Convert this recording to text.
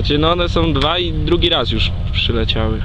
Znaczy no one są dwa i drugi raz już przyleciały.